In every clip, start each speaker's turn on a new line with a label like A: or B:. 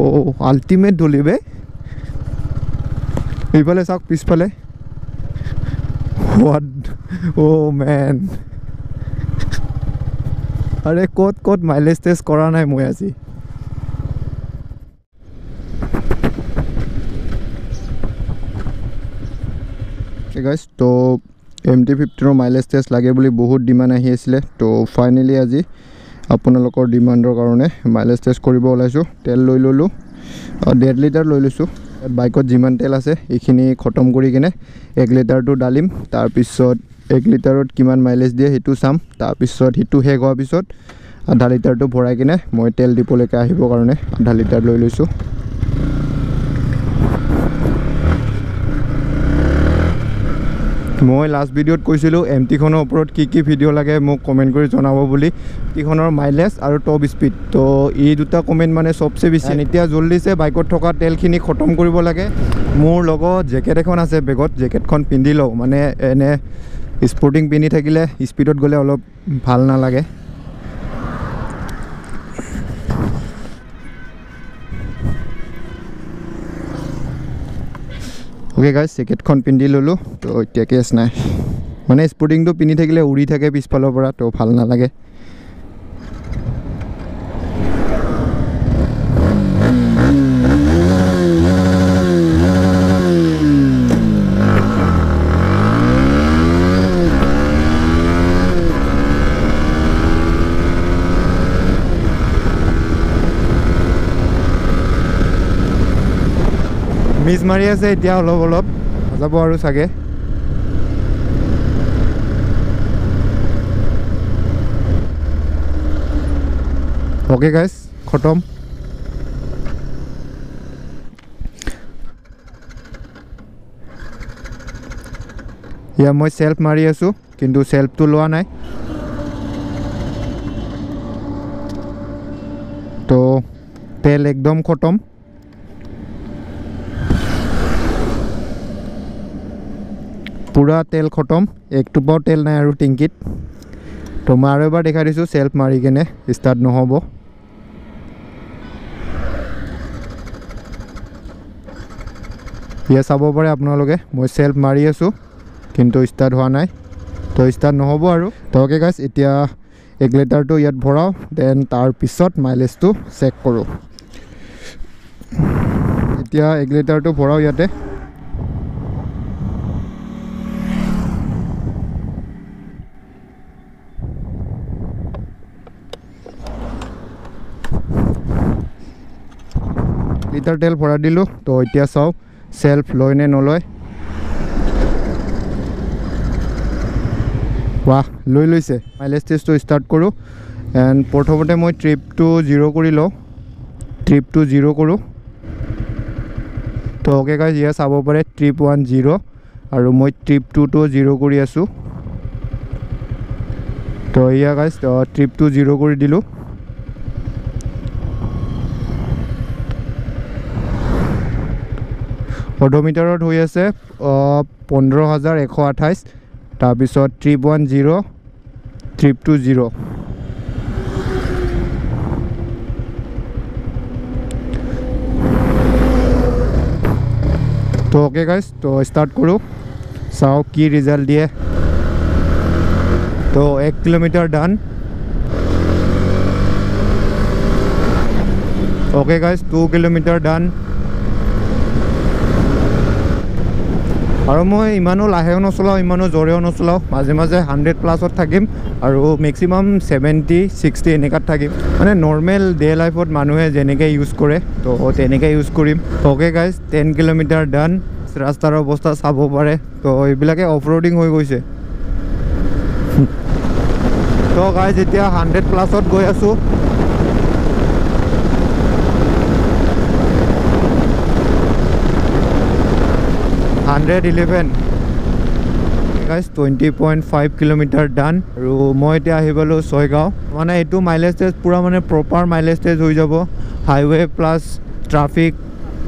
A: অ' ultimate ধূলি বে এইফালে চাওক পিছফালে। হোৱাট অ' মেন আৰে ক'ত ক'ত মাইলেজ টেষ্ট কৰা নাই মই আজি? গাইজ তো এম টি ফিফটিনৰ মাইলেজ টেষ্ট লাগে বুলি বহুত ডিমাণ্ড আহি আছিলে। তো ফাইনেলি আজি আপোনালোকৰ ডিমাণ্ডৰ কাৰণে মাইলেজ টেষ্ট কৰিব ওলাইছোঁ তেল লৈ ল'লোঁ ডেৰ লিটাৰ লৈ লৈছোঁ। বাইকত যিমান তেল আছে এইখিনি খতম কৰি কিনে এক লিটাৰটো ডালিম তাৰপিছত এক লিটাৰত কিমান মাইলেজ দিয়ে সেইটো চাম তাৰপিছত সিটো শেষ হোৱাৰ পিছত আধা লিটাৰটো ভৰাই কিনে মই তেল ডিপলৈকে আহিবৰ কাৰণে আধা লিটাৰ লৈ লৈছোঁ। মই লাষ্ট ভিডিঅ'ত কৈছিলোঁ এম টিখনৰ ওপৰত কি কি ভিডিঅ' লাগে মোক কমেণ্ট কৰি জনাব বুলি। টিখনৰ মাইলেজ আৰু টপ স্পীড তো এই দুটা কমেণ্ট মানে চবচে বেছি। এতিয়া জল্দিছে বাইকত থকা তেলখিনি খতম কৰিব লাগে মোৰ লগত জেকেট এখন আছে বেগত জেকেটখন পিন্ধি লওঁ। মানে এনে স্পৰ্টিং পিন্ধি থাকিলে স্পীডত গ'লে অলপ ভাল নালাগে। অ'কে গাইজ জেকেটখন পিন্ধি ল'লোঁ। তো এতিয়া কেছ নাই। মানে স্পৰ্টিংটো পিন্ধি থাকিলে উৰি থাকে পিছফালৰ পৰা তো ভাল নালাগে। মিছ মাৰি আছে এতিয়া অলপ অলপ। যাব আৰু চাগে। অ'কে গাইজ খতম। ইয়া মই চেল্ফ মাৰি আছোঁ কিন্তু চেল্ফটো লোৱা নাই। তো তেল একদম খতম। পূৰা তেল খতম এক টোপাও তেল নাই আৰু টেংকিত। তো মই আৰু এবাৰ দেখাই দিছোঁ চেল্ফ মাৰি কেনে ষ্টাৰ্ট নহ'ব। ইয়া চাব পাৰে আপোনালোকে মই চেল্ফ মাৰি আছোঁ কিন্তু ষ্টাৰ্ট হোৱা নাই। তো ষ্টাৰ্ট নহ'ব আৰু। তো অ'কে গাইছ এতিয়া এক লিটাৰটো ইয়াত ভৰাওঁ দেন তাৰপিছত মাইলেজটো চেক কৰোঁ। এতিয়া এক লিটাৰটো ভৰাওঁ ইয়াতে। লিটাৰ তেল ভৰাই দিলোঁ। তো এতিয়া চাওঁ চেল্ফ লয় নে নলয়। বাহ লৈ লৈছে। মাইলেজ টেষ্টটো ষ্টাৰ্ট কৰোঁ। এণ্ড প্ৰথমতে মই ট্ৰিপটো জিৰ' কৰি লওঁ। ট্ৰিপটো জিৰ' কৰোঁ। তো অ'কে গাইজ ইয়া চাব পাৰে ট্ৰিপ ওৱান জিৰ' আৰু মই ট্ৰিপ টুটো জিৰ' কৰি আছোঁ। তো এয়া গাইজ ট্ৰিপটো জিৰ' কৰি দিলোঁ। অডোমিটাৰত হৈ আছে পোন্ধৰ হাজাৰ এশ আঠাইছ তাৰপিছত trip one zero' trip two zero' তো অ'কে গাইজ তো ষ্টাৰ্ট কৰোঁ। চাওঁ কি ৰিজাল্ট দিয়ে। তো এক kilometre done. Okay guys two kilometre done. আৰু মই ইমানো লাহেও নচলাওঁ ইমানো জোৰেও নচলাওঁ। মাজে মাজে হাণ্ড্ৰেড প্লাছত থাকিম আৰু মেক্সিমাম ছেভেণ্টি ছিক্সটি এনেকুৱাত থাকিম। মানে নৰ্মেল ডে লাইফত মানুহে যেনেকৈ ইউজ কৰে তো তেনেকৈ ইউজ কৰিম। Okay guys ten kilometre done ৰাস্তাৰ অৱস্থা চাব পাৰে। তো এইবিলাকে অফ ৰোডিং হৈ গৈছে। তো গাইজ এতিয়া হাণ্ড্ৰেড প্লাছত গৈ আছোঁ। Hundred eleven guys twenty point five kilometre done আৰু মই এতিয়া আহি পালোঁ ছয়গাঁও। মানে এইটো মাইলেজ টেষ্ট পূৰা মানে প্ৰপাৰ মাইলেজ টেষ্ট হৈ যাব। হাইৱে প্লাছ ট্ৰাফিক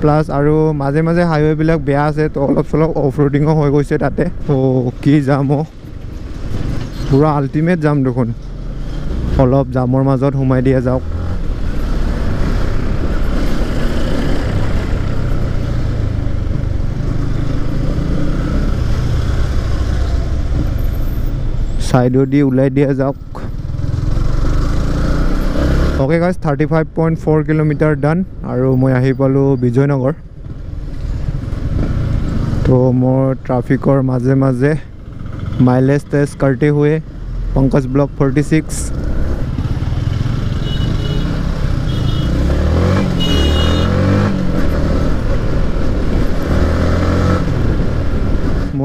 A: প্লাছ আৰু মাজে মাজে হাইৱেবিলাক বেয়া আছে তো অলপ চলপ অফ ৰোডিঙো হৈ গৈছে তাতে। তো কি যাম অ' পূৰা আল্টিমেট যাম দেখোন। অলপ জামৰ মাজত সোমাই দিয়া যাওক। চাইডেদি ওলাই দিয়া যাওক। Okay guys thirty five point four kilometre done আৰু মই আহি পালোঁ বিজয়নগৰ। তো মোৰ ট্ৰাফিকৰ মাজে মাজে মাইলেজ টেষ্ট কাৰ্টে হুৱে পংকজ ব্লক ফৰ্টি ছিক্স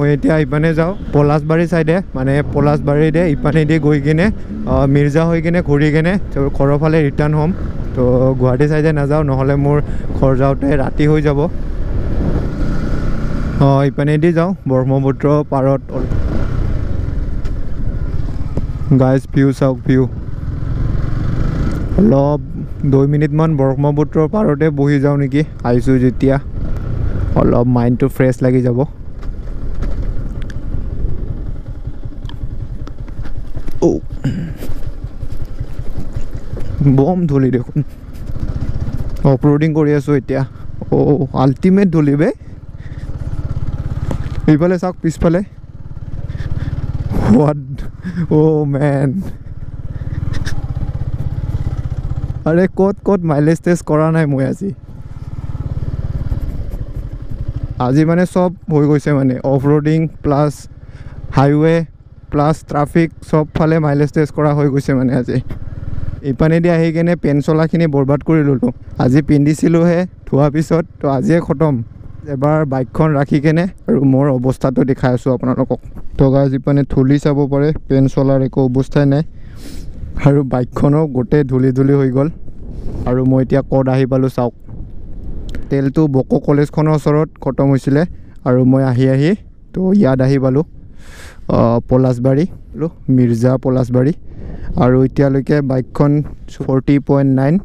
A: মই এতিয়া ইপানে যাওঁ পলাশবাৰী চাইডে মানে পলাশবাৰীতে ইপানেদি গৈ কিনে মিৰ্জা হৈ কিনে ঘূৰি কিনে ঘৰৰ ফালে ৰিটাৰ্ণ হ'ম। তো গুৱাহাটী চাইডে নাযাওঁ নহ'লে মোৰ ঘৰ যাওঁতে ৰাতি হৈ যাব। অঁ ইপানেদি যাওঁ ব্ৰহ্মপুত্ৰ পাৰত। গাইজ ভিউ চাওক ভিউ অলপ দুই মিনিটমান ব্ৰহ্মপুত্ৰৰ পাৰতে বহি যাওঁ নেকি আহিছোঁ যেতিয়া। অলপ মাইণ্ডটো ফ্ৰেছ লাগি যাব। বম ধূলি দেখোন। অফ ৰোডিং কৰি আছোঁ এতিয়া। অ' আল্টিমেট ধূলি বে। এইফালে চাওক পিছফালে। হোৱাট অ' মেন আৰে ক'ত ক'ত মাইলেজ টেষ্ট কৰা নাই মই আজি? আজি মানে চব হৈ গৈছে মানে। Off roading plus highway plus traffic চব ফালে মাইলেজ টেষ্ট কৰা হৈ গৈছে মানে আজি। ইপানেদি আহি কেনে পেন চলাখিনি বৰবাদ কৰি ল'লোঁ। আজি পিন্ধিছিলোঁহে ধোৱাৰ পিছত তো আজিয়ে খতম। এবাৰ বাইকখন ৰাখি কেনে আৰু মোৰ অৱস্থাটো দেখাই আছোঁ আপোনালোকক। তো গাজ ইপানে ধূলি চাব পাৰে পেন চলাৰ একো অৱস্থাই নাই। আৰু বাইকখনো গোটেই ধূলি ধূলি হৈ গ'ল। আৰু মই এতিয়া ক'ত আহি পালোঁ চাওক। তেলটো বকো কলেজখনৰ ওচৰত খতম হৈছিলে। আৰু মই আহি আহি তো ইয়াত আহি পালোঁ। পলাশবাৰী লো, মিৰ্জা পলাশবাৰী। আৰু এতিয়ালৈকে বাইকখন forty point nine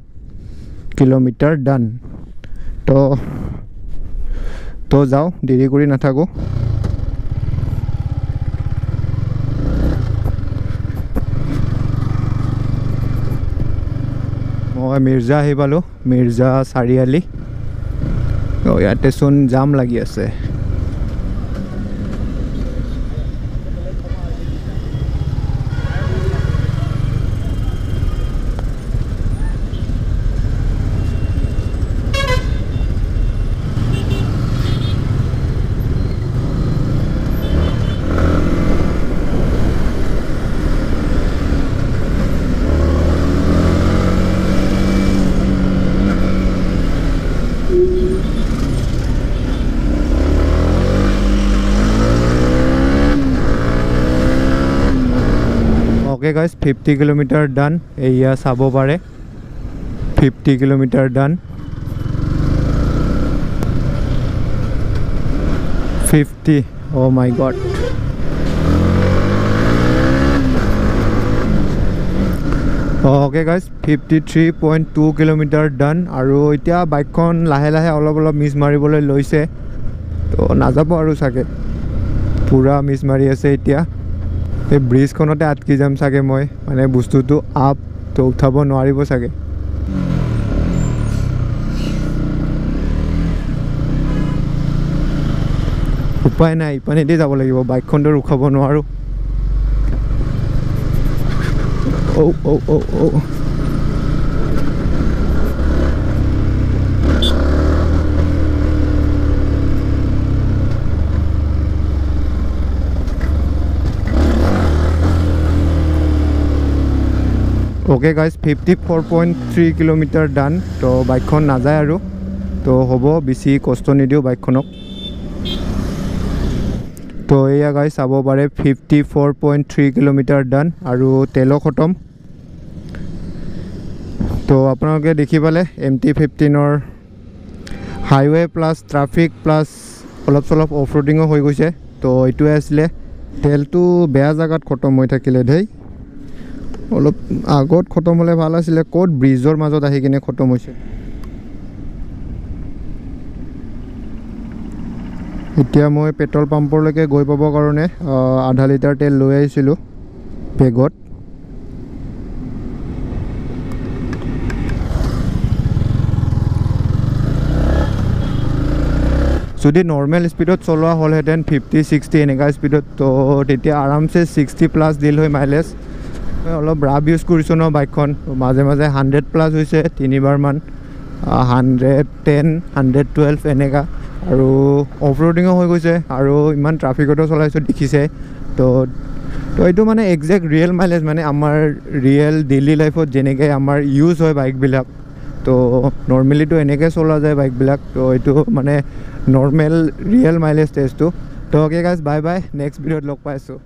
A: kilometre done. তো তো যাওঁ দেৰি কৰি নাথাকোঁ। মই মিৰ্জা আহি পালোঁ মিৰ্জা চাৰিআলি। অঁ ইয়াতে চোন জাম লাগি আছে। Okay guys fifty kilometre done এয়া চাব পাৰে। Fifty kilometre done fifty oh' my God okay guys fifty three point two kilometre done আৰু এতিয়া বাইকখন লাহে লাহে অলপ অলপ মিছ মাৰিবলৈ লৈছে। তো নাযাব আৰু চাগে। পূৰা মিছ মাৰি আছে এতিয়া। এই ব্ৰিজখনতে আটকি যাম চাগে মই। মানে বস্তুটো আপ তো উঠাব নোৱাৰিব চাগে। উপায় নাই ইপানেদি যাব লাগিব বাইকখনটো ৰখাব নোৱাৰোঁ। ঔ ঔ ঔ ঔ। Okay guys fifty four point three kilometre done তো বাইকখন নাযায় আৰু। তো হ'ব বেছি কষ্ট নিদিওঁ বাইকখনক। তো এয়া গাইজ চাব পাৰে fifty four point three kilometre done আৰু তেলো খতম। তো আপোনালোকে দেখি পালে এম টি ফিফটিনৰ হাইৱে প্লাছ ট্ৰাফিক প্লাছ অলপ চলপ অফ ৰোডিঙো হৈ গৈছে। তো এইটোৱে আছিলে। তেলটো বেয়া জেগাত খতম হৈ থাকিলে দেই অলপ আগত খতম হ'লে ভাল আছিলে ক'ত ব্ৰিজৰ মাজত আহি কিনে খতম হৈছে? এতিয়া মই পেট্ৰল পাম্পলৈকে গৈ পাবৰ কাৰণে আধা লিটাৰ তেল লৈ আহিছিলোঁ বেগত। যদি নৰ্মেল স্পীডত চলোৱা হ'লহেঁতেন ফিফটি ছিক্সটি এনেকুৱা স্পীডত তো তেতিয়া আৰামছে ছিক্সটি প্লাছ দিল হয় মাইলেজ মই অলপ ৰাফ ইউজ কৰিছোঁ ন বাইকখন মাজে মাজে হাণ্ড্ৰেড প্লাছ হৈছে তিনিবাৰমান হাণ্ড্ৰেড টেন হাণ্ড্ৰেড টুৱেল্ভ এনেকুৱা আৰু অফ ৰোডিঙো হৈ গৈছে আৰু ইমান ট্ৰাফিকতো চলাইছোঁ দেখিছে। তো তো এইটো মানে একজেক্ট ৰিয়েল মাইলেজ মানে আমাৰ ৰিয়েল ডেইলি লাইফত যেনেকৈ আমাৰ ইউজ হয় বাইকবিলাক তো নৰ্মেলিটো এনেকৈ চলোৱা যায় বাইকবিলাক তো এইটো মানে নৰ্মেল ৰিয়েল মাইলেজ টেষ্টটো তো okay guys bye bye next ভিডিঅ'ত লগ পাইছোঁ।